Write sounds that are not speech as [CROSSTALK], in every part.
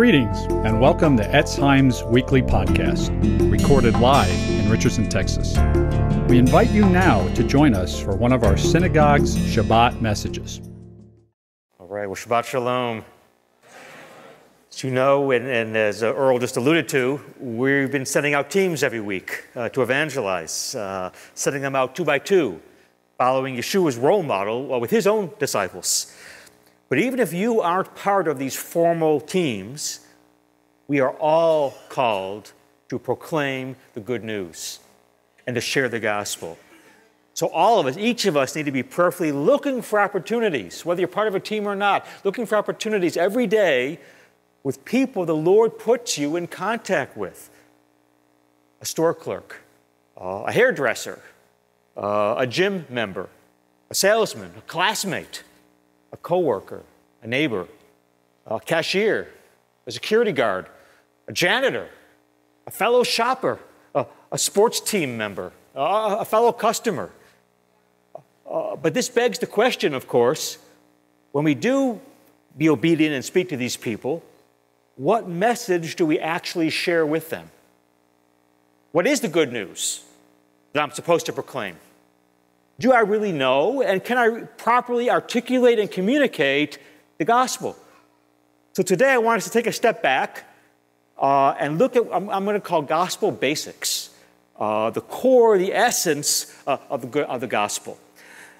Greetings and welcome to Eitz Chaim's weekly podcast, recorded live in Richardson, Texas. We invite you now to join us for one of our synagogue's Shabbat messages. All right, well, Shabbat Shalom. As you know, and, and as uh, Earl just alluded to, we've been sending out teams every week uh, to evangelize, uh, sending them out two by two, following Yeshua's role model uh, with his own disciples. But even if you aren't part of these formal teams, we are all called to proclaim the good news and to share the gospel. So, all of us, each of us, need to be prayerfully looking for opportunities, whether you're part of a team or not, looking for opportunities every day with people the Lord puts you in contact with a store clerk, uh, a hairdresser, uh, a gym member, a salesman, a classmate a coworker, a neighbor, a cashier, a security guard, a janitor, a fellow shopper, a, a sports team member, a, a fellow customer. Uh, but this begs the question, of course, when we do be obedient and speak to these people, what message do we actually share with them? What is the good news that I'm supposed to proclaim? Do I really know? And can I properly articulate and communicate the gospel? So today I want us to take a step back uh, and look at, I'm, I'm going to call gospel basics, uh, the core, the essence uh, of, the, of the gospel.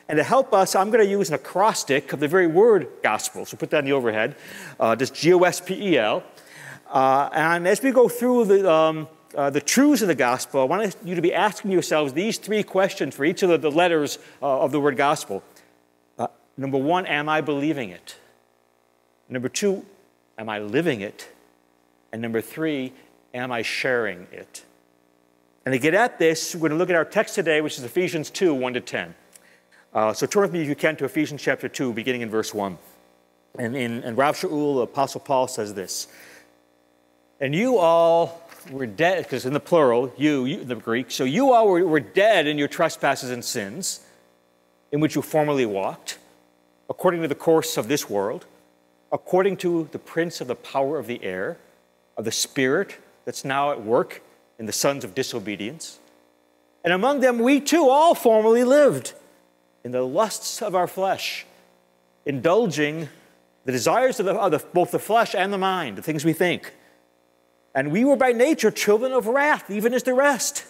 And to help us, I'm going to use an acrostic of the very word gospel. So put that in the overhead, uh, just G O S P E L. Uh, and as we go through the, um, uh, the truths of the gospel, I want you to be asking yourselves these three questions for each of the, the letters uh, of the word gospel. Uh, number one, am I believing it? Number two, am I living it? And number three, am I sharing it? And to get at this, we're going to look at our text today, which is Ephesians 2 1 to 10. Uh, so turn with me, if you can, to Ephesians chapter 2, beginning in verse 1. And in and Rav Shaul, the Apostle Paul says this And you all were dead, because in the plural, you, you, the Greek, so you all were, were dead in your trespasses and sins, in which you formerly walked, according to the course of this world, according to the prince of the power of the air, of the spirit that's now at work in the sons of disobedience. And among them we too all formerly lived in the lusts of our flesh, indulging the desires of, the, of the, both the flesh and the mind, the things we think. And we were by nature children of wrath, even as the rest.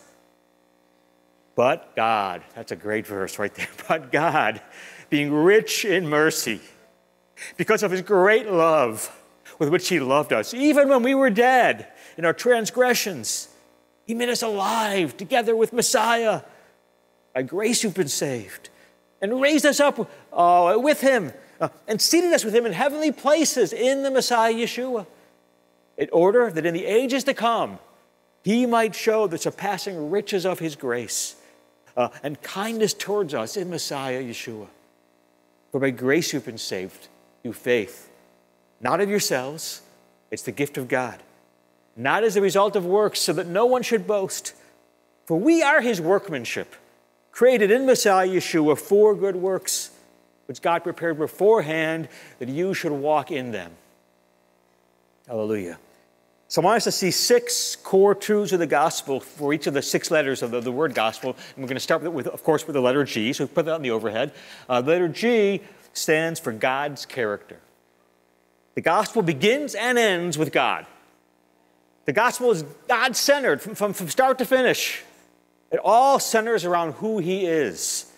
But God, that's a great verse right there. [LAUGHS] But God, being rich in mercy, because of his great love with which he loved us, even when we were dead in our transgressions, he made us alive together with Messiah. By grace you've been saved, and raised us up uh, with him, uh, and seated us with him in heavenly places in the Messiah Yeshua in order that in the ages to come, he might show the surpassing riches of his grace uh, and kindness towards us in Messiah Yeshua. For by grace you've been saved through faith, not of yourselves, it's the gift of God, not as a result of works, so that no one should boast. For we are his workmanship, created in Messiah Yeshua for good works, which God prepared beforehand that you should walk in them. Hallelujah. So I want us to see six core truths of the gospel for each of the six letters of the, the word gospel. And we're going to start with, of course, with the letter G. So we put that on the overhead. Uh, the letter G stands for God's character. The gospel begins and ends with God. The gospel is God centered from, from, from start to finish. It all centers around who He is.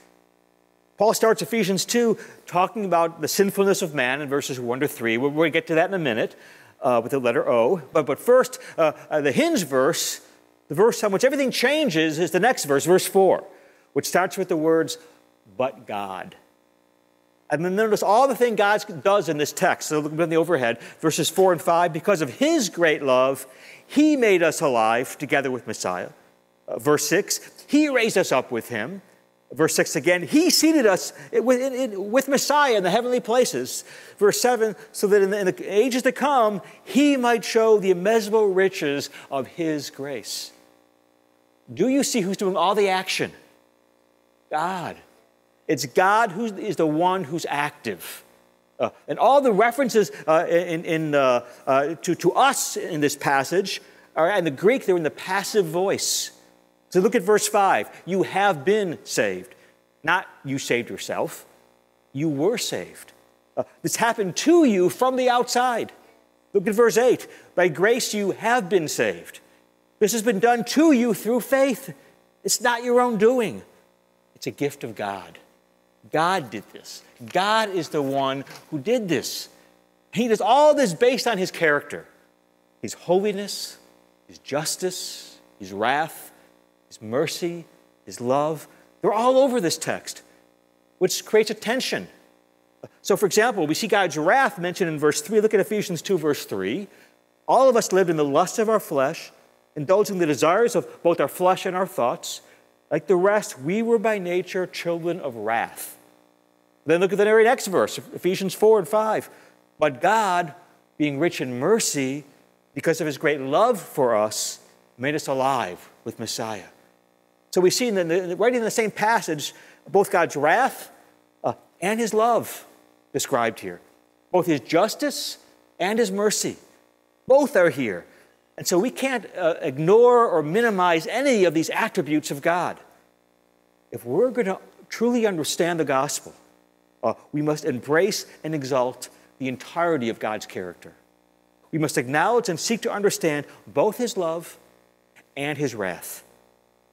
Paul starts Ephesians 2 talking about the sinfulness of man in verses 1 to 3. We're going to get to that in a minute uh, with the letter O. But, but first, uh, uh, the hinge verse, the verse on which everything changes, is the next verse, verse 4, which starts with the words, but God. And then notice all the thing God does in this text. So look at the overhead, verses 4 and 5. Because of his great love, he made us alive together with Messiah. Uh, verse 6, he raised us up with him Verse 6 again, He seated us with Messiah in the heavenly places. Verse 7, so that in the, in the ages to come, He might show the immeasurable riches of His grace. Do you see who's doing all the action? God. It's God who is the one who's active. Uh, and all the references uh, in, in, uh, uh, to, to us in this passage are in the Greek, they're in the passive voice. So look at verse 5. You have been saved. Not you saved yourself, you were saved. Uh, this happened to you from the outside. Look at verse 8. By grace you have been saved. This has been done to you through faith. It's not your own doing, it's a gift of God. God did this. God is the one who did this. He does all this based on his character his holiness, his justice, his wrath, his mercy, his love. They're all over this text, which creates a tension. So, for example, we see God's wrath mentioned in verse 3. Look at Ephesians 2, verse 3. All of us lived in the lust of our flesh, indulging the desires of both our flesh and our thoughts. Like the rest, we were by nature children of wrath. Then look at the very next verse, Ephesians 4 and 5. But God, being rich in mercy, because of his great love for us, made us alive with Messiah. So we see in the, right in the same passage both God's wrath uh, and his love described here, both his justice and his mercy. Both are here. And so we can't uh, ignore or minimize any of these attributes of God. If we're going to truly understand the gospel, uh, we must embrace and exalt the entirety of God's character. We must acknowledge and seek to understand both His love and His wrath,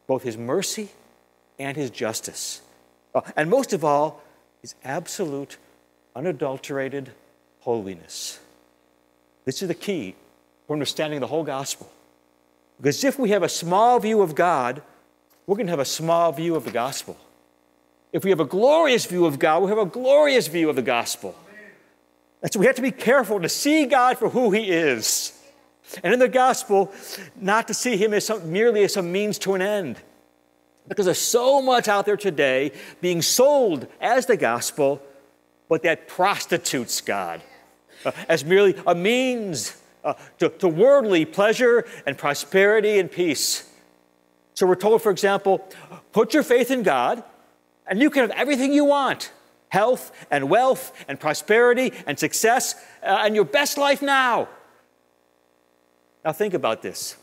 both His mercy and His justice. Uh, and most of all, His absolute, unadulterated holiness. This is the key for understanding the whole gospel. Because if we have a small view of God, we're going to have a small view of the gospel. If we have a glorious view of God, we have a glorious view of the gospel. And so we have to be careful to see God for who He is. And in the gospel, not to see Him as some, merely as some means to an end. Because there's so much out there today being sold as the gospel, but that prostitutes God uh, as merely a means uh, to, to worldly pleasure and prosperity and peace. So we're told, for example, put your faith in God and you can have everything you want health and wealth and prosperity and success uh, and your best life now. Now, think about this.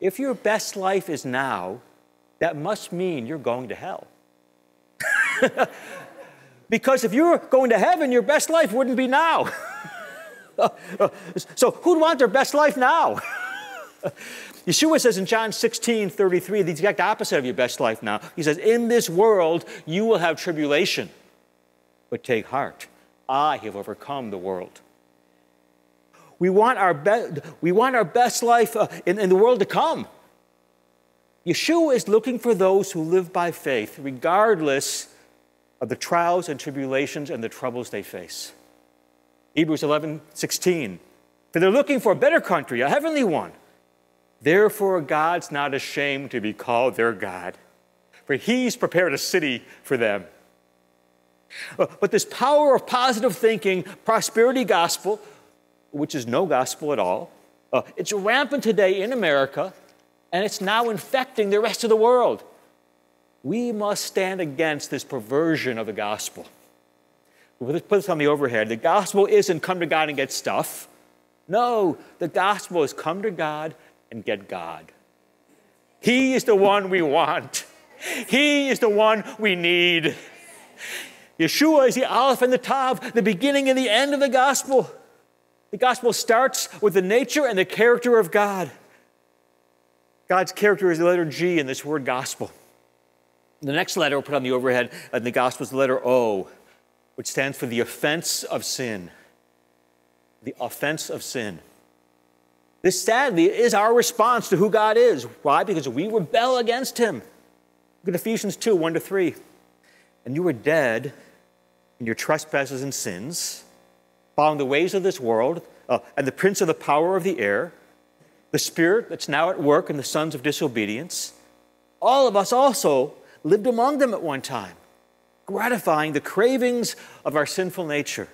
If your best life is now, that must mean you're going to hell. [LAUGHS] because if you're going to heaven, your best life wouldn't be now. [LAUGHS] so, who'd want their best life now? [LAUGHS] Yeshua says in John 16, 33, the exact opposite of your best life now. He says, In this world you will have tribulation, but take heart. I have overcome the world. We want our, be- we want our best life uh, in, in the world to come. Yeshua is looking for those who live by faith, regardless of the trials and tribulations and the troubles they face. Hebrews 11, 16. For they're looking for a better country, a heavenly one. Therefore, God's not ashamed to be called their God, for He's prepared a city for them. Uh, but this power of positive thinking, prosperity gospel, which is no gospel at all, uh, it's rampant today in America, and it's now infecting the rest of the world. We must stand against this perversion of the gospel. Put this on the overhead. The gospel isn't come to God and get stuff. No, the gospel is come to God and get God. He is the one we want. He is the one we need. Yeshua is the Aleph and the Tav, the beginning and the end of the gospel. The gospel starts with the nature and the character of God. God's character is the letter G in this word gospel. The next letter we'll put on the overhead in the gospel is the letter O, which stands for the offense of sin. The offense of sin. This sadly is our response to who God is. Why? Because we rebel against Him. Look at Ephesians 2 1 to 3. And you were dead in your trespasses and sins, following the ways of this world, uh, and the prince of the power of the air, the spirit that's now at work in the sons of disobedience. All of us also lived among them at one time, gratifying the cravings of our sinful nature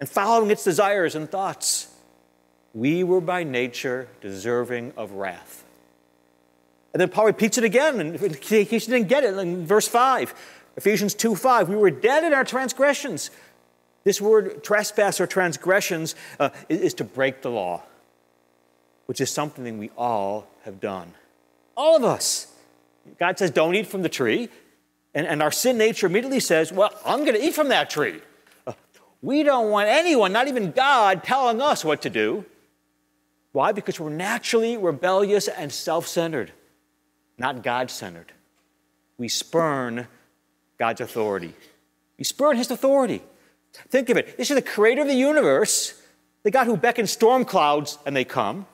and following its desires and thoughts we were by nature deserving of wrath. And then Paul repeats it again in case you didn't get it in verse 5. Ephesians 2 5. We were dead in our transgressions. This word trespass or transgressions uh, is, is to break the law, which is something we all have done. All of us. God says, don't eat from the tree. And, and our sin nature immediately says, well, I'm going to eat from that tree. Uh, we don't want anyone, not even God, telling us what to do. Why? Because we're naturally rebellious and self centered, not God centered. We spurn God's authority. We spurn His authority. Think of it. This is the creator of the universe, the God who beckons storm clouds and they come,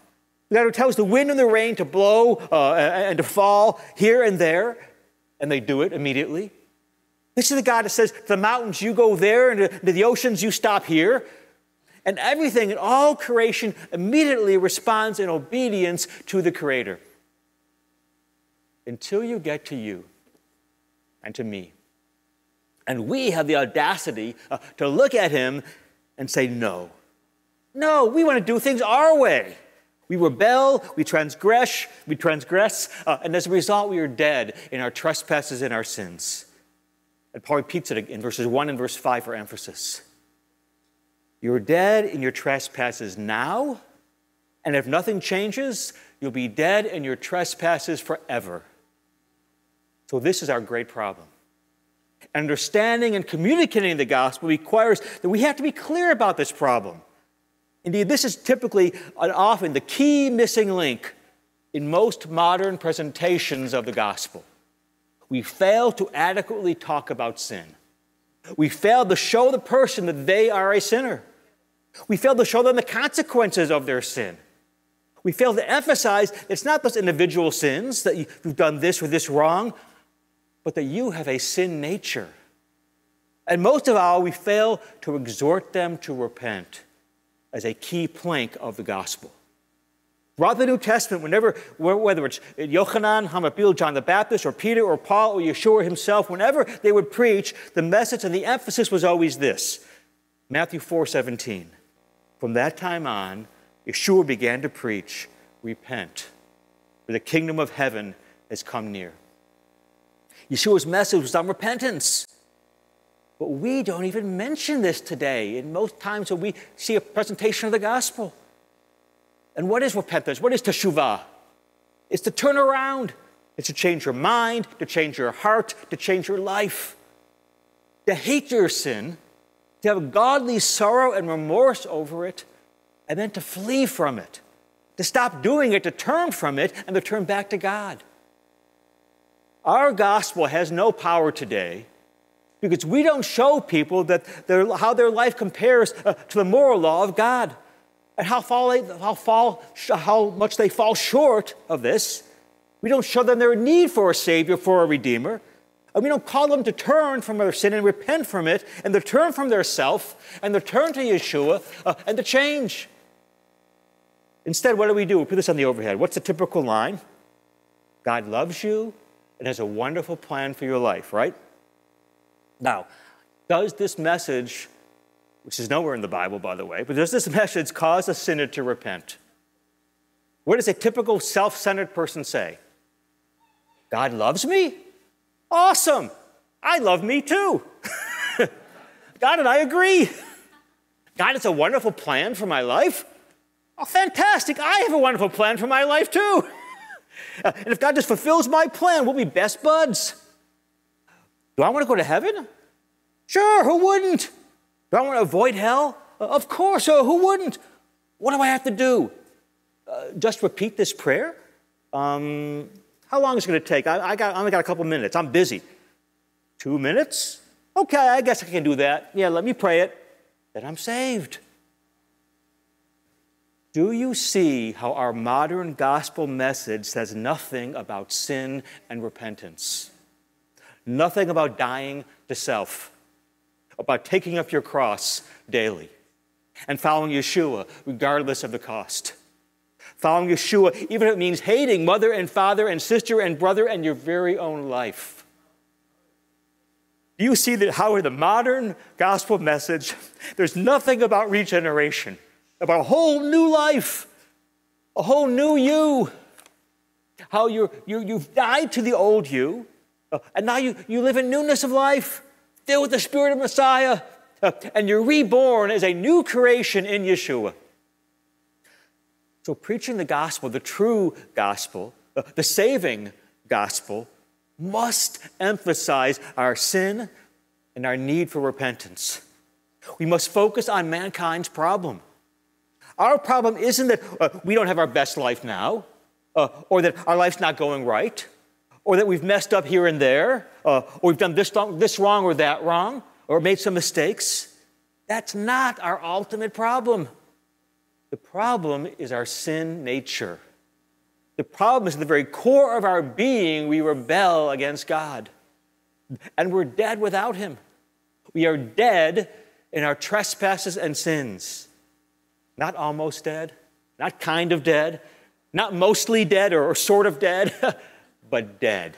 the God who tells the wind and the rain to blow uh, and to fall here and there, and they do it immediately. This is the God that says to the mountains, you go there, and to the oceans, you stop here. And everything in all creation immediately responds in obedience to the Creator. Until you get to you and to me. And we have the audacity uh, to look at Him and say, No. No, we want to do things our way. We rebel, we transgress, we transgress, uh, and as a result, we are dead in our trespasses and our sins. And Paul repeats it in verses 1 and verse 5 for emphasis. You're dead in your trespasses now, and if nothing changes, you'll be dead in your trespasses forever. So, this is our great problem. Understanding and communicating the gospel requires that we have to be clear about this problem. Indeed, this is typically and often the key missing link in most modern presentations of the gospel. We fail to adequately talk about sin. We fail to show the person that they are a sinner. We fail to show them the consequences of their sin. We fail to emphasize it's not those individual sins that you've done this or this wrong, but that you have a sin nature. And most of all, we fail to exhort them to repent as a key plank of the gospel. Throughout the New Testament, whenever, whether it's Yochanan, HaMatbil, John the Baptist, or Peter, or Paul, or Yeshua himself, whenever they would preach, the message and the emphasis was always this Matthew 4 17. From that time on, Yeshua began to preach, Repent, for the kingdom of heaven has come near. Yeshua's message was on repentance. But we don't even mention this today. In most times when we see a presentation of the gospel. And what is repentance? What is teshuvah? It's to turn around. It's to change your mind, to change your heart, to change your life. To hate your sin to have godly sorrow and remorse over it, and then to flee from it, to stop doing it, to turn from it, and to turn back to God. Our gospel has no power today because we don't show people that their, how their life compares uh, to the moral law of God and how, fall how, fall, how much they fall short of this. We don't show them their need for a Savior, for a Redeemer. And we don't call them to turn from their sin and repent from it, and to turn from their self, and to turn to Yeshua, uh, and to change. Instead, what do we do? We put this on the overhead. What's the typical line? God loves you and has a wonderful plan for your life, right? Now, does this message, which is nowhere in the Bible, by the way, but does this [LAUGHS] message cause a sinner to repent? What does a typical self centered person say? God loves me? Awesome. I love me too. [LAUGHS] God and I agree. [LAUGHS] God has a wonderful plan for my life. Oh, fantastic. I have a wonderful plan for my life too. And if God just fulfills my plan, we'll be best buds. Do I want to go to heaven? Sure, who wouldn't? Do I want to avoid hell? Uh, of course, who wouldn't? What do I have to do? Uh, just repeat this prayer? Um, how long is it going to take? I, I, got, I only got a couple minutes. I'm busy. Two minutes? Okay, I guess I can do that. Yeah, let me pray it. Then I'm saved. Do you see how our modern gospel message says nothing about sin and repentance? Nothing about dying to self, about taking up your cross daily and following Yeshua regardless of the cost. Following Yeshua, even if it means hating mother and father and sister and brother and your very own life. Do you see that how in the modern gospel message, there's nothing about regeneration, about a whole new life, a whole new you. How you you, you've died to the old you, uh, and now you, you live in newness of life, filled with the Spirit of Messiah, uh, and you're reborn as a new creation in Yeshua. So, preaching the gospel, the true gospel, uh, the saving gospel, must emphasize our sin and our need for repentance. We must focus on mankind's problem. Our problem isn't that uh, we don't have our best life now, uh, or that our life's not going right, or that we've messed up here and there, uh, or we've done this, this wrong or that wrong, or made some mistakes. That's not our ultimate problem. The problem is our sin nature. The problem is at the very core of our being, we rebel against God. And we're dead without Him. We are dead in our trespasses and sins. Not almost dead, not kind of dead, not mostly dead or, sort of dead, [LAUGHS] but dead.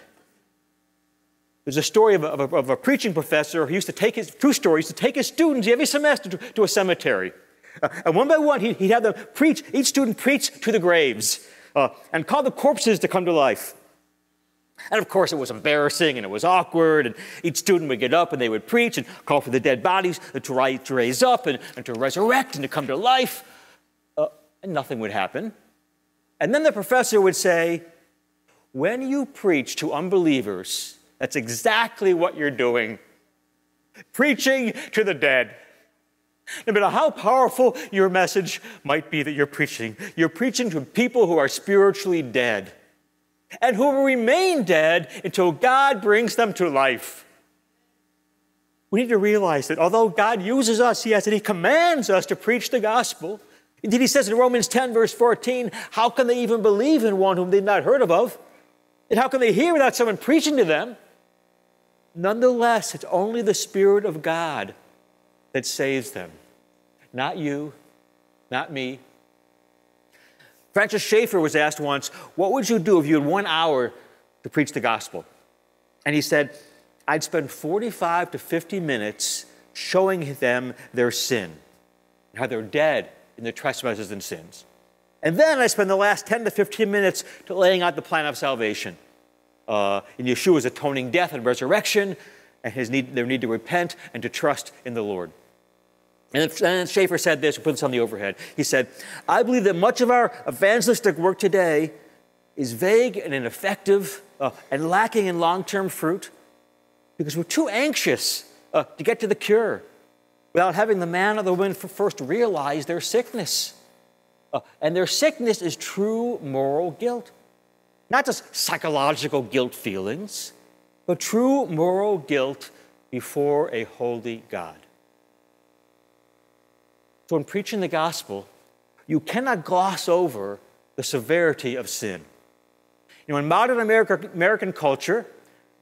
There's a story of a, of, a, of a, preaching professor who used to take his, true stories, to take his students every semester to, to a cemetery. Uh, and one by one, he'd, he'd, have them preach, each student preach to the graves uh, and call the corpses to come to life. And of course, it was embarrassing and it was awkward, and each student would get up and they would preach and call for the dead bodies to, rise, raise up and, and, to resurrect and to come to life. Uh, and nothing would happen. And then the professor would say, When you preach to unbelievers, that's exactly what you're doing preaching to the dead. No matter how powerful your message might be that you're preaching, you're preaching to people who are spiritually dead and who remain dead until God brings them to life. We need to realize that although God uses us, yes, and He commands us to preach the gospel. Indeed, He says in Romans 10, verse 14, how can they even believe in one whom they've not heard of? And how can they hear without someone preaching to them? Nonetheless, it's only the Spirit of God that saves them. Not you, not me. Francis Schaeffer was asked once, What would you do if you had one hour to preach the gospel? And he said, I'd spend 45 to 50 minutes showing them their sin, how they're dead in their trespasses and sins. And then I spend the last 10 to 15 minutes to laying out the plan of salvation uh, in Yeshua's atoning death and resurrection, and his need, their need to repent and to trust in the Lord. And then Schaeffer said this, we put this on the overhead. He said, I believe that much of our evangelistic work today is vague and ineffective uh, and lacking in long term fruit because we're too anxious uh, to get to the cure without having the man or the woman first realize their sickness. Uh, and their sickness is true moral guilt. Not just psychological guilt feelings, but true moral guilt before a holy God. So, in preaching the gospel, you cannot gloss over the severity of sin. You know, in modern America, American culture,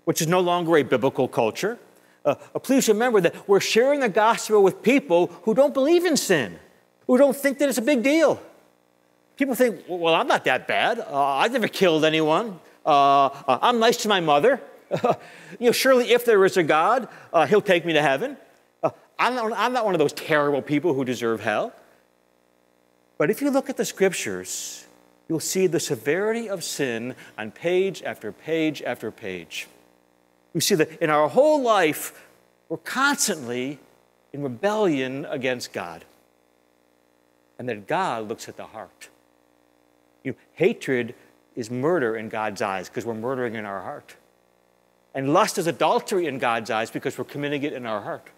which is no longer a biblical culture, uh, uh, please remember that we're sharing the gospel with people who don't believe in sin, who don't think that it's a big deal. People think, well, I'm not that bad. Uh, I've never killed anyone. Uh, uh I'm nice to my mother. [LAUGHS] you know, surely if there is a God, uh, he'll take me to heaven. I'm not, I'm not one of those terrible people who deserve hell. But if you look at the scriptures, you'll see the severity of sin on page after page after page. We see that in our whole life, we're constantly in rebellion against God. And that God looks at the heart. You know, hatred is murder in God's eyes because we're murdering in our heart. And lust is adultery in God's eyes because we're committing it in our heart.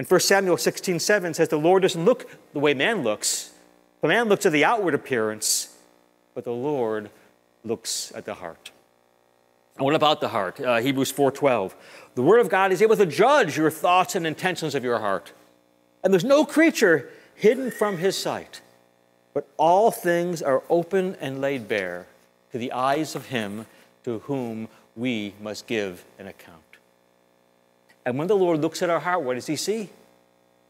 And 1 Samuel 16 7 says, The Lord doesn't look the way man looks. The man looks at the outward appearance, but the Lord looks at the heart. And what about the heart? Uh, Hebrews 4:12. The word of God is able to judge your thoughts and intentions of your heart. And there's no creature hidden from his sight, but all things are open and laid bare to the eyes of him to whom we must give an account. And when the Lord looks at our heart, what does he see?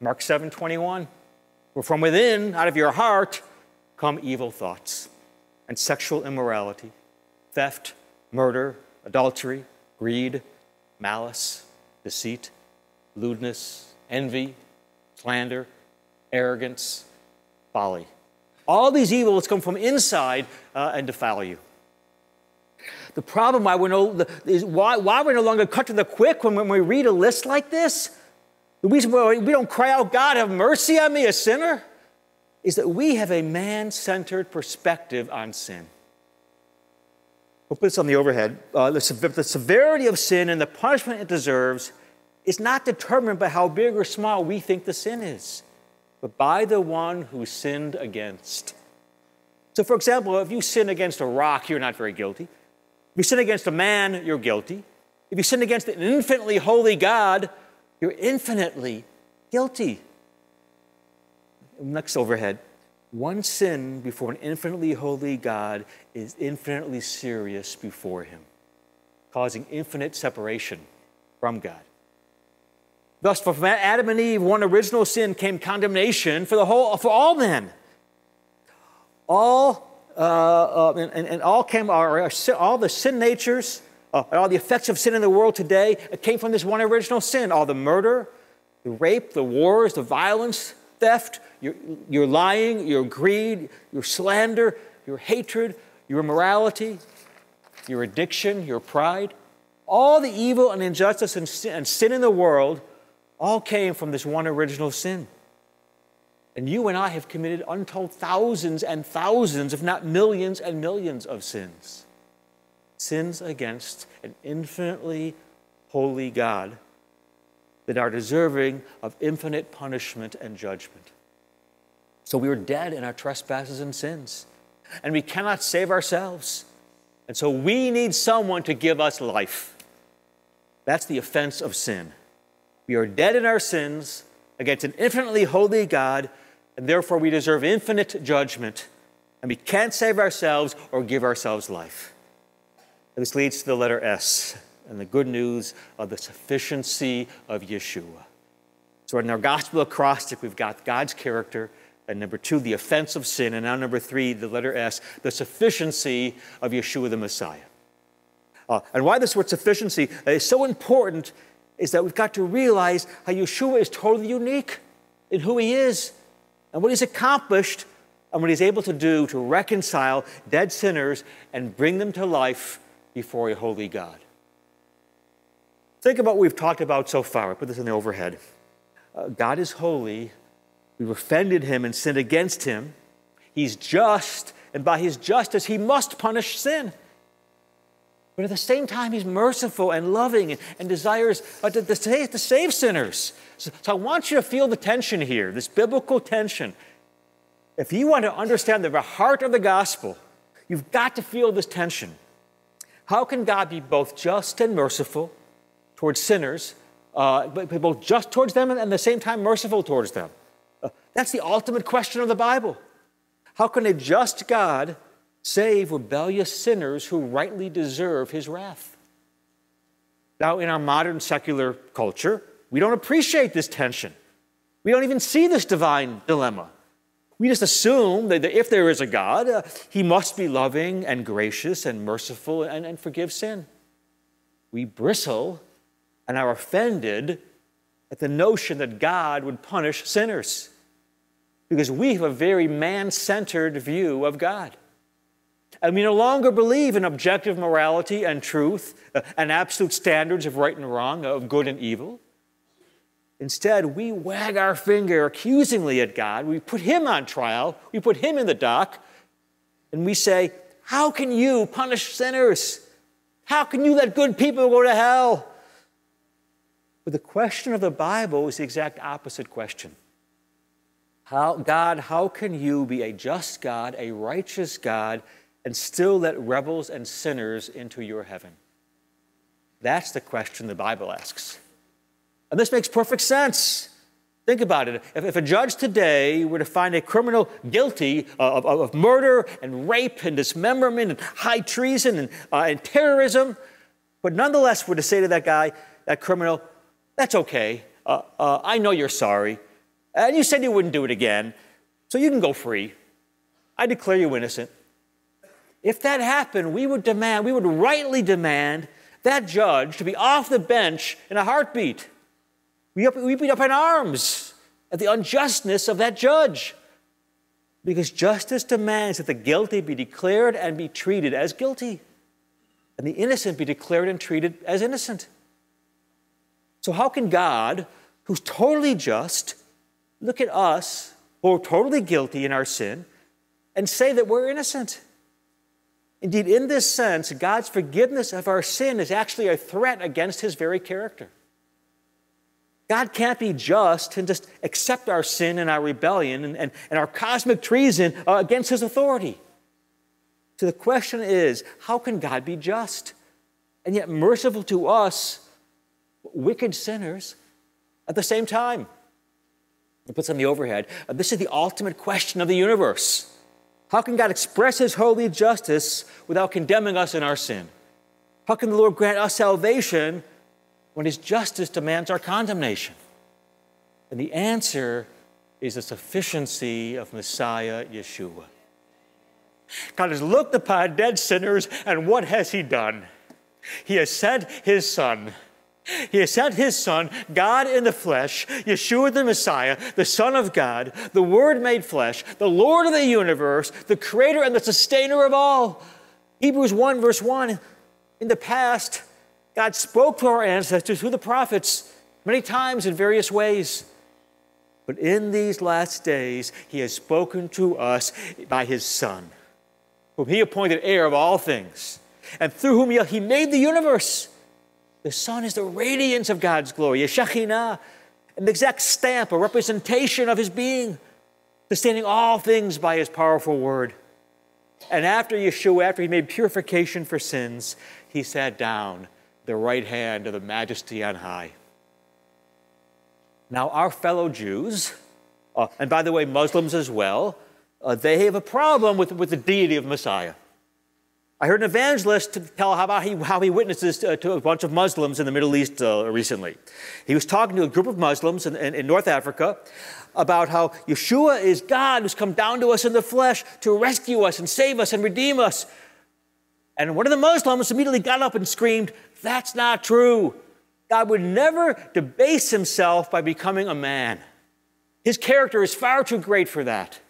Mark 7 21. For from within, out of your heart, come evil thoughts and sexual immorality, theft, murder, adultery, greed, malice, deceit, lewdness, envy, slander, arrogance, folly. All these evils come from inside uh, and defile you. The problem why we're no, is why, why we're no longer cut to the quick when, when we read a list like this the reason why we don't cry out, God, have mercy on me, a sinner, is that we have a man centered perspective on sin. We'll put this on the overhead. Uh, the, the severity of sin and the punishment it deserves is not determined by how big or small we think the sin is, but by the one who sinned against. So, for example, if you sin against a rock, you're not very guilty. If you sin against a man, you're guilty. If you sin against an infinitely holy God, you're infinitely guilty. Next overhead. One sin before an infinitely holy God is infinitely serious before Him, causing infinite separation from God. Thus, from Adam and Eve, one original sin came condemnation for the whole, for all men. All uh, uh, and, and, all came, all the sin natures, uh, all the effects of sin in the world today came from this one original sin. All the murder, the rape, the wars, the violence, theft, your, your lying, your greed, your slander, your hatred, your immorality, your addiction, your pride. All the evil and injustice and sin, and sin in the world all came from this one original sin. And you and I have committed untold thousands and thousands, if not millions and millions of sins. Sins against an infinitely holy God that are deserving of infinite punishment and judgment. So we are dead in our trespasses and sins, and we cannot save ourselves. And so we need someone to give us life. That's the offense of sin. We are dead in our sins against an infinitely holy God and therefore we deserve infinite judgment, and we can't save ourselves or give ourselves life. this leads to the letter S and the good news of the sufficiency of Yeshua. So in our gospel acrostic, we've got God's character, and number two, the offense of sin, and now number three, the letter S, the sufficiency of Yeshua the Messiah. Uh, and why this word sufficiency is so important is that we've got to realize how Yeshua is totally unique in who he is and what he's accomplished and what he's able to do to reconcile dead sinners and bring them to life before a holy God. Think about what we've talked about so far. I put this in the overhead. Uh, God is holy. We've offended him and sinned against him. He's just, and by his justice, he must punish sin. But at the same time, he's merciful and loving and, desires uh, to, to, save, to save sinners. So, so I want you to feel the tension here, this biblical tension. If you want to understand the heart of the gospel, you've got to feel this tension. How can God be both just and merciful towards sinners, uh, but both just towards them and at the same time merciful towards them? Uh, that's the ultimate question of the Bible. How can a just God save rebellious sinners who rightly deserve his wrath. Now, in our modern secular culture, we don't appreciate this tension. We don't even see this divine dilemma. We just assume that if there is a God, uh, he must be loving and gracious and merciful and, and forgive sin. We bristle and are offended at the notion that God would punish sinners because we have a very man centered view of God. And we no longer believe in objective morality and truth uh, and absolute standards of right and wrong, of good and evil. Instead, we wag our finger accusingly at God. We put Him on trial, we put Him in the dock, and we say, How can you punish sinners? How can you let good people go to hell? But the question of the Bible is the exact opposite question. How, God, how can you be a just God, a righteous God, and still let rebels and sinners into your heaven? That's the question the Bible asks. And this makes perfect sense. Think about it. If, if a judge today were to find a criminal guilty of, of, of murder and rape and dismemberment and high treason and, uh, and terrorism, but nonetheless were to say to that guy, that criminal, that's okay. Uh, uh, I know you're sorry. And you said you wouldn't do it again, so you can go free. I declare you innocent. If that happened, we would demand, we would rightly demand that judge to be off the bench in a heartbeat. We'd be up in arms at the unjustness of that judge. Because justice demands that the guilty be declared and be treated as guilty, and the innocent be declared and treated as innocent. So, how can God, who's totally just, look at us who are totally guilty in our sin and say that we're innocent. Indeed, in this sense, God's forgiveness of our sin is actually a threat against his very character. God can't be just and just accept our sin and our rebellion and, and, and our cosmic treason uh, against his authority. So the question is how can God be just and yet merciful to us, wicked sinners, at the same time? It puts on the overhead. Uh, this is the ultimate question of the universe. How can God express his holy justice without condemning us in our sin? How can the Lord grant us salvation when his justice demands our condemnation? And the answer is the sufficiency of Messiah Yeshua. God has looked upon dead sinners, and what has he done? He has sent his son he has sent his Son, God in the flesh, Yeshua the Messiah, the Son of God, the Word made flesh, the Lord of the universe, the Creator and the Sustainer of all. Hebrews 1, verse 1 In the past, God spoke to our ancestors through the prophets many times in various ways. But in these last days, He has spoken to us by His Son, whom He appointed heir of all things, and through whom He made the universe. The Son is the radiance of God's glory, a Shekhinah, an exact stamp, a representation of His being, sustaining all things by His powerful word. And after Yeshua, after He made purification for sins, He sat down the right hand of the majesty on high. Now, our fellow Jews, uh, and by the way, Muslims as well, uh, they have a problem with, with the deity of Messiah. I heard an evangelist tell how he, how he witnesses to, to, a bunch of Muslims in the Middle East uh, recently. He was talking to a group of Muslims in, in, in, North Africa about how Yeshua is God who's come down to us in the flesh to rescue us and save us and redeem us. And one of the Muslims immediately got up and screamed, That's not true. God would never debase himself by becoming a man. His character is far too great for that.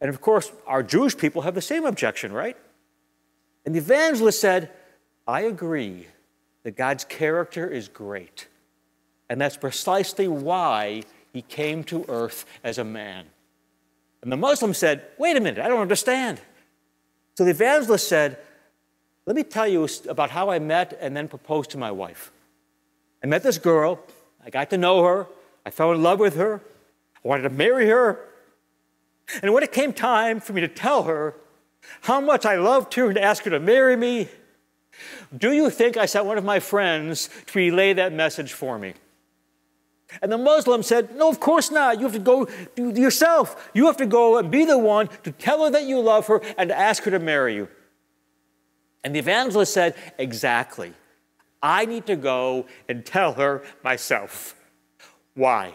And of course, our Jewish people have the same objection, right? And the evangelist said, I agree that God's character is great. And that's precisely why he came to earth as a man. And the Muslim said, Wait a minute, I don't understand. So the evangelist said, Let me tell you about how I met and then proposed to my wife. I met this girl, I got to know her, I fell in love with her, I wanted to marry her. And when it came time for me to tell her how much I loved her and asked her to marry me. Do you think I sent one of my friends to relay that message for me? And the Muslim said, No, of course not. You have to go yourself. You have to go and be the one to tell her that you love her and to ask her to marry you. And the evangelist said, Exactly. I need to go and tell her myself. Why?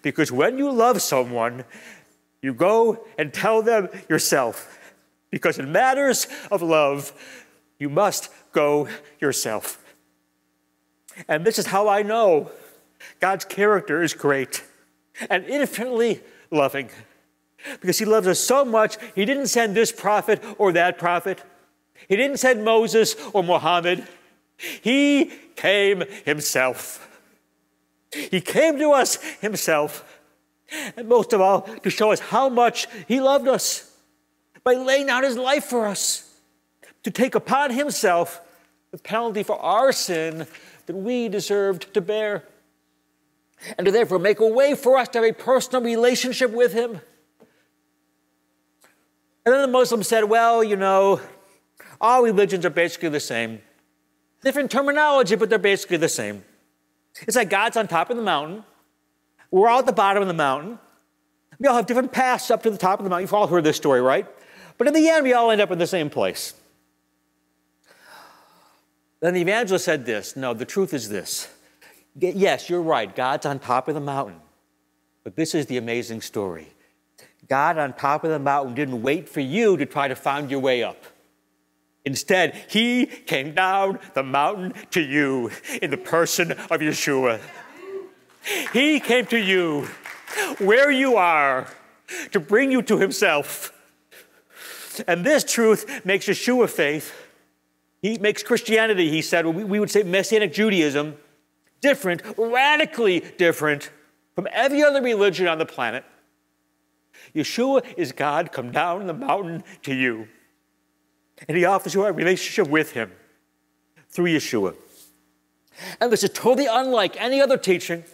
Because when you love someone, you go and tell them yourself. Because in matters of love, you must go yourself. And this is how I know God's character is great and infinitely loving. Because he loves us so much, he didn't send this prophet or that prophet. He didn't send Moses or Muhammad. He came himself. He came to us himself. And most of all, to show us how much he loved us by laying out his life for us to take upon himself the penalty for our sin that we deserved to bear, and to therefore make a way for us to have a personal relationship with him. And then the Muslim said, Well, you know, all religions are basically the same. Different terminology, but they're basically the same. It's like God's on top of the mountain. We're all at the bottom of the mountain. We all have different paths up to the top of the mountain. You've all heard this story, right? But in the end, we all end up in the same place. Then the evangelist said this No, the truth is this. Yes, you're right. God's on top of the mountain. But this is the amazing story God on top of the mountain didn't wait for you to try to find your way up. Instead, he came down the mountain to you in the person of Yeshua. He came to you where you are to bring you to himself. And this truth makes Yeshua faith, he makes Christianity, he said, we would say Messianic Judaism, different, radically different from every other religion on the planet. Yeshua is God come down the mountain to you. And he offers you a relationship with him through Yeshua. And this is totally unlike any other teaching,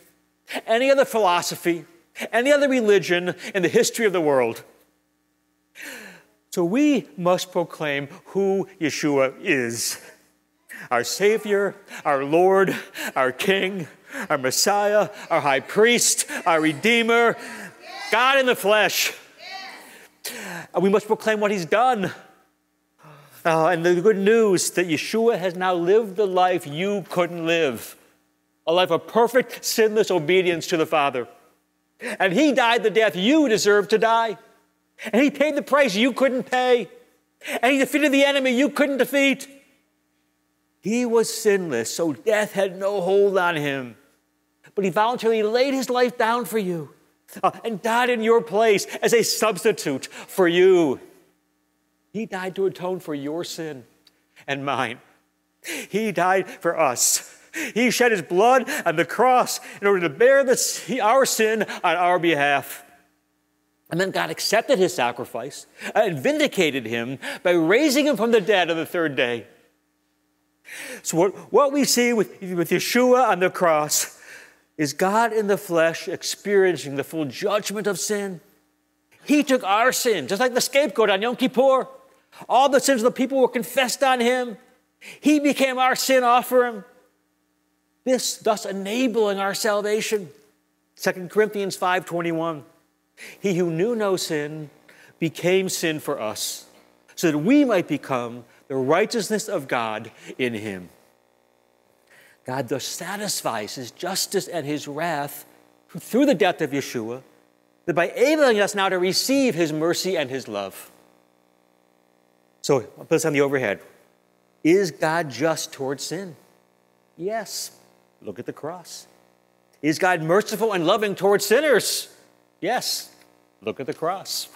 any other philosophy, any other religion in the history of the world. So we must proclaim who Yeshua is our Savior, our Lord, our King, our Messiah, our High Priest, our Redeemer, God in the flesh. And we must proclaim what He's done. Uh, and the good news that Yeshua has now lived the life you couldn't live a life of perfect, sinless obedience to the Father. And He died the death you deserve to die. And He paid the price you couldn't pay. And He defeated the enemy you couldn't defeat. He was sinless, so death had no hold on Him. But He voluntarily laid His life down for you uh, and died in your place as a substitute for you. He died to atone for your sin and mine. He died for us. He shed his blood on the cross in order to bear this, our sin on our behalf. And then God accepted his sacrifice and vindicated him by raising him from the dead on the third day. So, what, what we see with, with Yeshua on the cross is God in the flesh experiencing the full judgment of sin. He took our sin, just like the scapegoat on Yom Kippur. All the sins of the people were confessed on him. He became our sin offering. This thus enabling our salvation. 2 Corinthians 5:21. He who knew no sin became sin for us, so that we might become the righteousness of God in him. God thus satisfies his justice and his wrath through the death of Yeshua, that by enabling us now to receive his mercy and his love. So I'll put this on the overhead. Is God just towards sin? Yes. Look at the cross. Is God merciful and loving towards sinners? Yes. Look at the cross.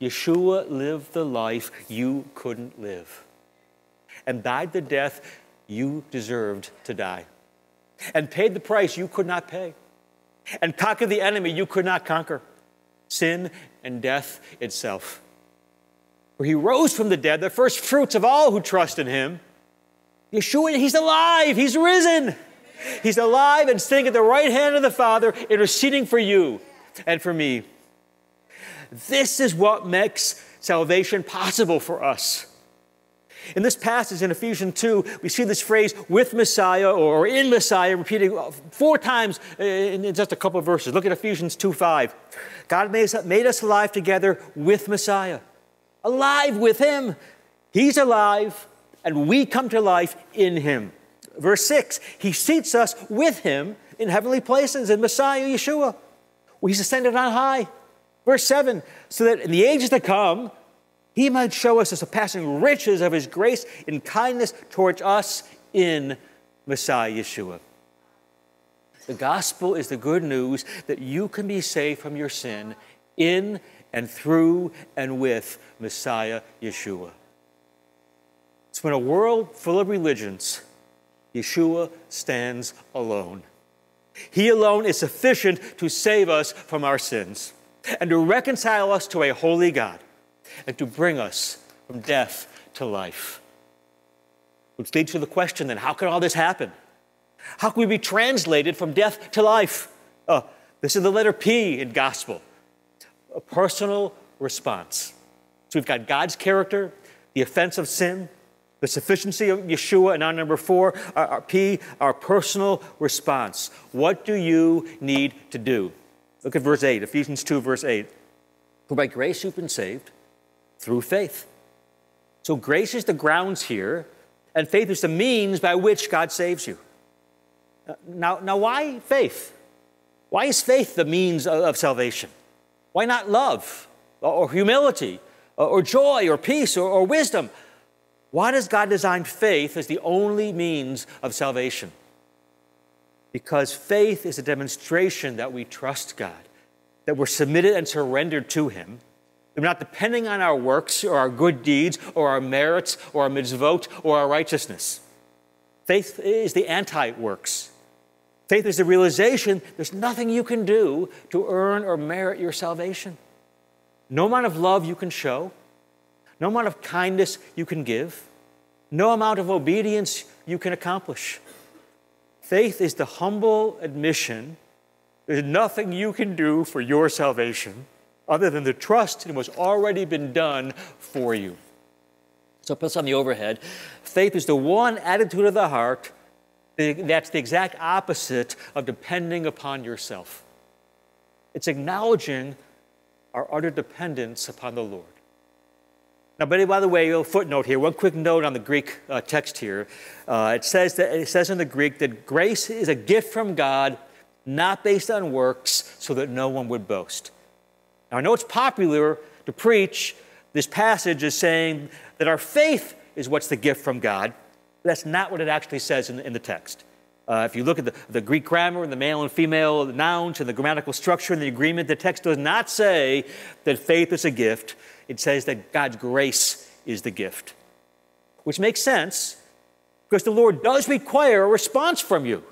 Yeshua lived the life you couldn't live and died the death you deserved to die and paid the price you could not pay and conquered the enemy you could not conquer sin and death itself For he rose from the dead, the first fruits of all who trust in him. Yeshua, he's alive, he's risen. He's alive and sitting at the right hand of the Father, interceding for you and for me. This is what makes salvation possible for us. In this passage in Ephesians 2, we see this phrase with Messiah or in Messiah repeating four times uh, in just a couple of verses. Look at Ephesians 2 5. God made us, made us alive together with Messiah alive with Him. He's alive, and we come to life in Him. Verse 6 He seats us with Him in heavenly places in Messiah Yeshua. He's ascended on high. Verse 7 So that in the ages to come, He might show us the surpassing riches of His grace and kindness towards us in Messiah Yeshua. The gospel is the good news that you can be saved from your sin in and through and with Messiah Yeshua. It's when a world full of religions, Yeshua stands alone. He alone is sufficient to save us from our sins and to reconcile us to a holy God and to bring us from death to life. Which leads to the question then how can all this happen? How can we be translated from death to life? Uh, this is the letter P in gospel a personal response. So we've got God's character, the offense of sin, the sufficiency of Yeshua, and on number four, our, our P, our personal response. What do you need to do? Look at verse 8, Ephesians 2, verse 8. For by grace you've been saved through faith. So grace is the grounds here, and faith is the means by which God saves you. Now, now why faith? Why is faith the means of, salvation? Why not love or humility or joy or peace or wisdom? Why does God design faith as the only means of salvation? Because faith is a demonstration that we trust God, that we're submitted and surrendered to Him. We're not depending on our works or our good deeds or our merits or our mitzvot or our righteousness. Faith is the anti works. Faith is the realization there's nothing you can do to earn or merit your salvation. No amount of love you can show, no amount of kindness you can give, no amount of obedience you can accomplish. Faith is the humble admission there's nothing you can do for your salvation other than the trust in what's already been done for you. So put this on the overhead. Faith is the one attitude of the heart that's the exact opposite of depending upon yourself. It's acknowledging our utter dependence upon the Lord. Now, by the way, a footnote here, one quick note on the Greek uh, text here. Uh, it says that it says in the Greek that grace is a gift from God, not based on works, so that no one would boast. Now, I know it's popular to preach this passage as saying that our faith is what's the gift from God. That's not what it actually says in the, in the text. Uh, if you look at the, the, Greek grammar and the male and female nouns and the grammatical structure and the agreement, the text does not say that faith is a gift. It says that God's grace is the gift, which makes sense because the Lord does require a response from you.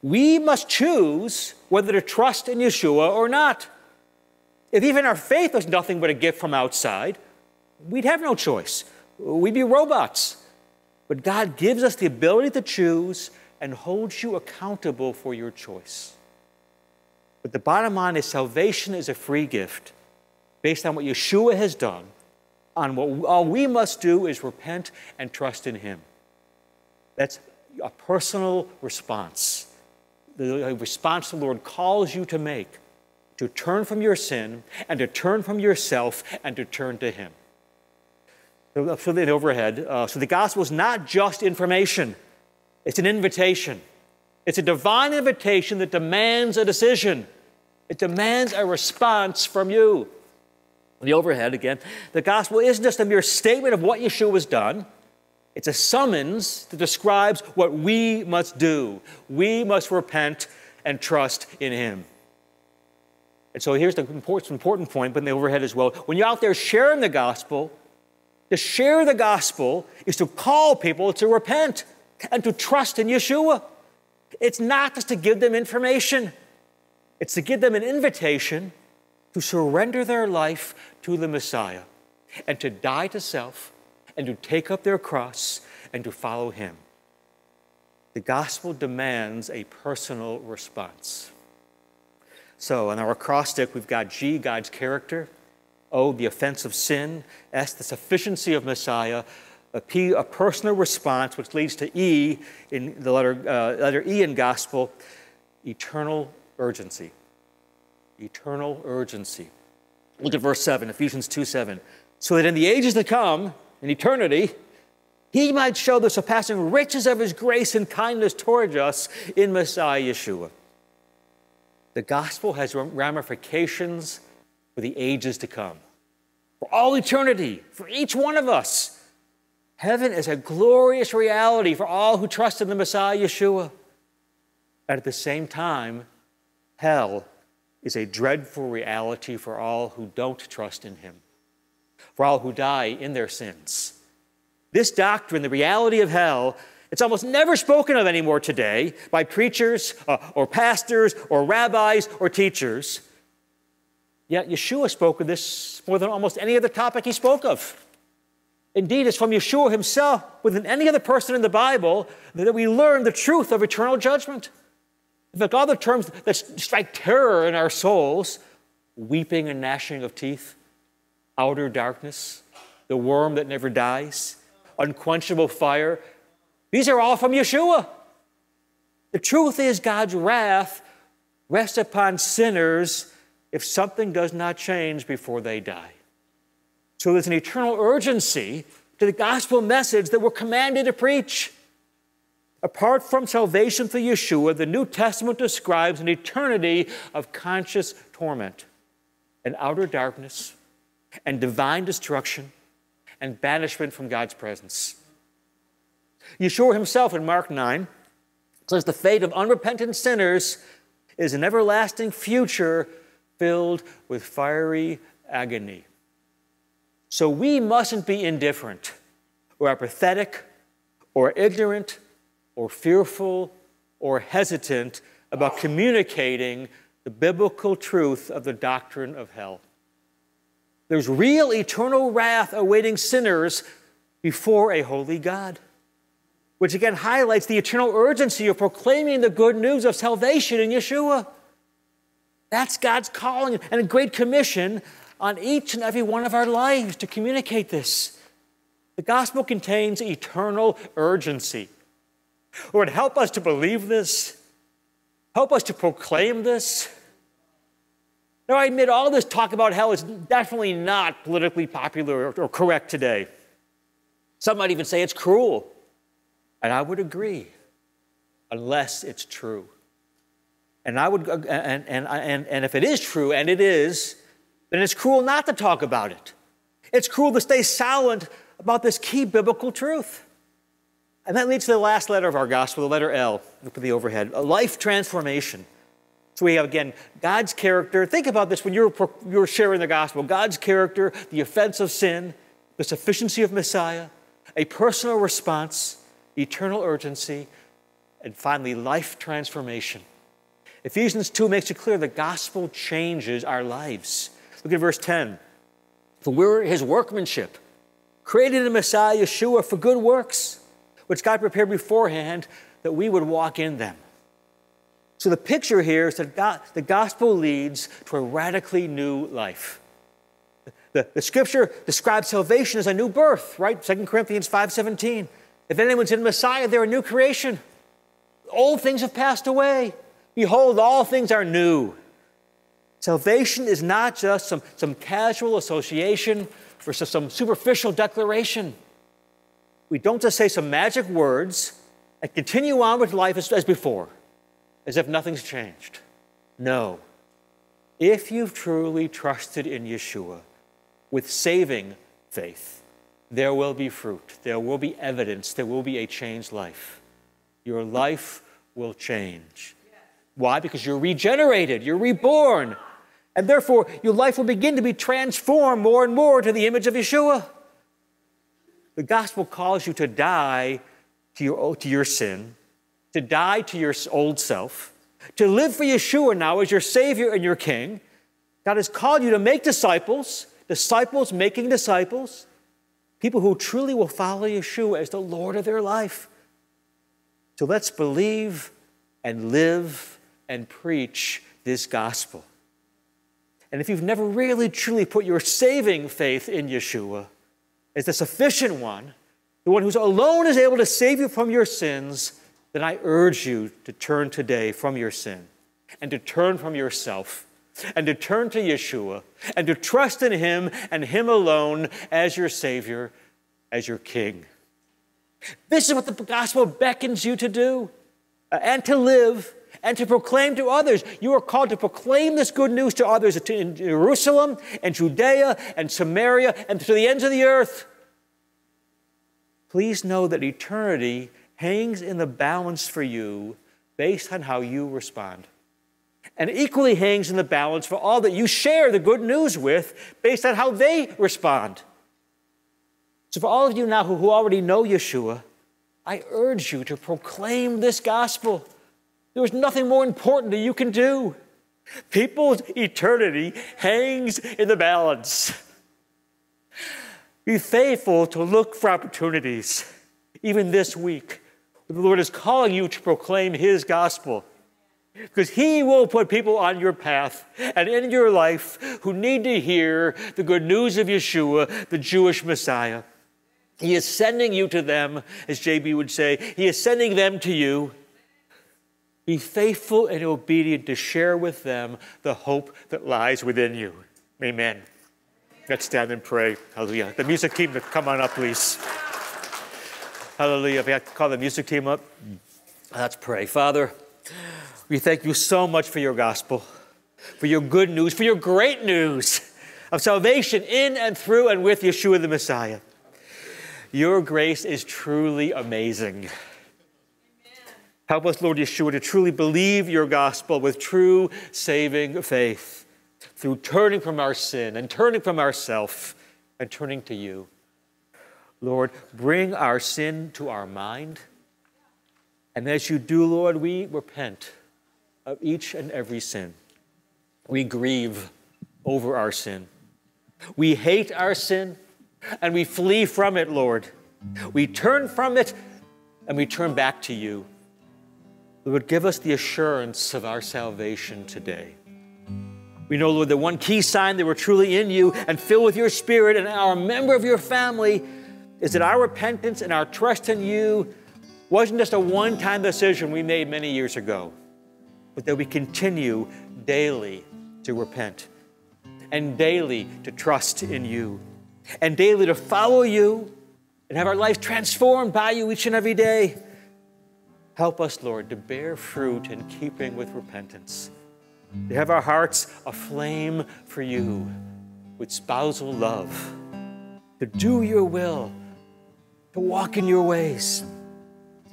We must choose whether to trust in Yeshua or not. If even our faith was nothing but a gift from outside, we'd have no choice. We'd be robots. But God gives us the ability to choose and holds you accountable for your choice. But the bottom line is salvation is a free gift based on what Yeshua has done. On what all we must do is repent and trust in Him. That's a personal response. The response the Lord calls you to make to turn from your sin and to turn from yourself and to turn to Him. So the overhead. Uh, so the gospel is not just information, it's an invitation. It's a divine invitation that demands a decision. It demands a response from you. The overhead again. The gospel isn't just a mere statement of what Yeshua has done. It's a summons that describes what we must do. We must repent and trust in Him. And so here's the important, important point, but in the overhead as well. When you're out there sharing the gospel, to share the gospel is to call people to repent and to trust in Yeshua. It's not just to give them information, it's to give them an invitation to surrender their life to the Messiah and to die to self and to take up their cross and to follow Him. The gospel demands a personal response. So, on our acrostic, we've got G, God's character. O, the offense of sin. S, the sufficiency of Messiah. A P, a personal response, which leads to E in the letter, uh, letter E in gospel, eternal urgency. Eternal urgency. Look at verse 7, Ephesians 2 7. So that in the ages to come, in eternity, he might show the surpassing riches of his grace and kindness towards us in Messiah Yeshua. The gospel has ramifications for the ages to come, for all eternity, for each one of us. Heaven is a glorious reality for all who trust in the Messiah Yeshua. And at the same time, hell is a dreadful reality for all who don't trust in Him, for all who die in their sins. This doctrine, the reality of hell, it's almost never spoken of anymore today by preachers uh, or pastors or rabbis or teachers. Yet Yeshua spoke of this more than almost any other topic he spoke of. Indeed, it's from Yeshua himself, more than any other person in the Bible, that we learn the truth of eternal judgment. In fact, all the terms that strike terror in our souls weeping and gnashing of teeth, outer darkness, the worm that never dies, unquenchable fire these are all from Yeshua. The truth is, God's wrath rests upon sinners if something does not change before they die. So there's an eternal urgency to the gospel message that we're commanded to preach. Apart from salvation through Yeshua, the New Testament describes an eternity of conscious torment and outer darkness and divine destruction and banishment from God's presence. Yeshua himself in Mark 9 says the fate of unrepentant sinners is an everlasting future filled with fiery agony. So we mustn't be indifferent or apathetic or ignorant or fearful or hesitant about communicating the biblical truth of the doctrine of hell. There's real eternal wrath awaiting sinners before a holy God, which again highlights the eternal urgency of proclaiming the good news of salvation in Yeshua. That's God's calling and a great commission on each and every one of our lives to communicate this. The gospel contains eternal urgency. Lord, help us to believe this. Help us to proclaim this. Now, I admit all this talk about hell is definitely not politically popular or, correct today. Some might even say it's cruel. And I would agree, unless it's true. And I would, uh, and, and, and, and if it is true, and it is, then it's cruel not to talk about it. It's cruel to stay silent about this key biblical truth. And that leads to the last letter of our gospel, the letter L. Look at the overhead. A life transformation. So we have again God's character. Think about this when you're, you're sharing the gospel God's character, the offense of sin, the sufficiency of Messiah, a personal response, eternal urgency, and finally, life transformation. Ephesians 2 makes it clear the gospel changes our lives. Look at verse 10. For we're his workmanship, created in Messiah Yeshua for good works, which God prepared beforehand that we would walk in them. So the picture here is that God, the gospel leads to a radically new life. The, the scripture describes salvation as a new birth, right? 2 Corinthians 5.17. If anyone's in Messiah, they're a new creation. Old things have passed away. Behold, all things are new. Salvation is not just some, some casual association versus some superficial declaration. We don't just say some magic words and continue on with life as, as before, as if nothing's changed. No. If you've truly trusted in Yeshua with saving faith, there will be fruit, there will be evidence, there will be a changed life. Your life will change. Why? Because you're regenerated, you're reborn. And therefore, your life will begin to be transformed more and more to the image of Yeshua. The gospel calls you to die to your, to your sin, to die to your old self, to live for Yeshua now as your Savior and your King. God has called you to make disciples, disciples making disciples, people who truly will follow Yeshua as the Lord of their life. So let's believe and live and preach this gospel. And if you've never really truly put your saving faith in Yeshua as the sufficient one, the one who's alone is able to save you from your sins, then I urge you to turn today from your sin and to turn from yourself and to turn to Yeshua and to trust in Him and Him alone as your Savior, as your King. This is what the gospel beckons you to do uh, and to live and to proclaim to others. You are called to proclaim this good news to others in Jerusalem and Judea and Samaria and to the ends of the earth. Please know that eternity hangs in the balance for you based on how you respond. And equally hangs in the balance for all that you share the good news with based on how they respond. So, for all of you now who already know Yeshua, I urge you to proclaim this gospel. There's nothing more important that you can do. People's eternity hangs in the balance. Be faithful to look for opportunities, even this week. The Lord is calling you to proclaim His gospel. Because He will put people on your path and in your life who need to hear the good news of Yeshua, the Jewish Messiah. He is sending you to them, as JB would say, He is sending them to you. Be faithful and obedient to share with them the hope that lies within you. Amen. Let's stand and pray. Hallelujah. The music team, come on up, please. Hallelujah. If I call the music team up, let's pray. Father, we thank you so much for your gospel, for your good news, for your great news of salvation in and through and with Yeshua the Messiah. Your grace is truly amazing. Help us, Lord Yeshua, to truly believe your gospel with true saving faith through turning from our sin and turning from ourself and turning to you. Lord, bring our sin to our mind. And as you do, Lord, we repent of each and every sin. We grieve over our sin. We hate our sin and we flee from it, Lord. We turn from it and we turn back to you. Lord, give us the assurance of our salvation today. We know, Lord, that one key sign that we're truly in you and filled with your spirit and are a member of your family is that our repentance and our trust in you wasn't just a one time decision we made many years ago, but that we continue daily to repent and daily to trust in you and daily to follow you and have our lives transformed by you each and every day. Help us, Lord, to bear fruit in keeping with repentance, to have our hearts aflame for you with spousal love, to do your will, to walk in your ways.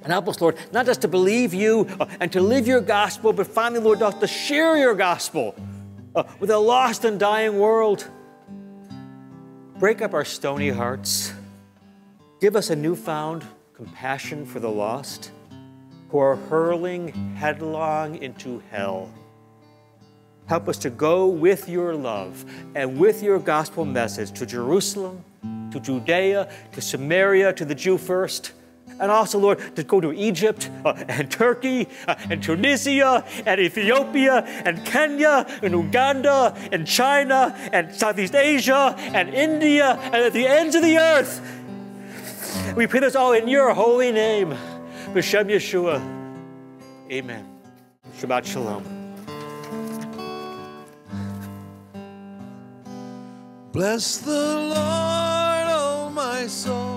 And help us, Lord, not just to believe you uh, and to live your gospel, but finally, Lord, to share your gospel uh, with a lost and dying world. Break up our stony hearts. Give us a newfound compassion for the lost who are hurling headlong into hell. Help us to go with your love and with your gospel message to Jerusalem, to Judea, to Samaria, to the Jew first and also, Lord, to go to Egypt uh, and Turkey uh, and Tunisia and Ethiopia and Kenya and Uganda and China and Southeast Asia and India and at the ends of the earth. We pray this all in your holy name, B'Shem Yeshua. Amen. Shabbat Shalom. Bless the Lord, oh my soul.